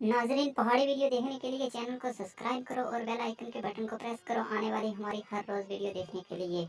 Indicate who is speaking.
Speaker 1: नाजरीन, पहाड़ी वीडियो देखने के लिए चैनल को सब्सक्राइब करो और बेल आइकन के बटन को प्रेस करो। आने वाली हमारी हर रोज वीडियो देखने के लिए।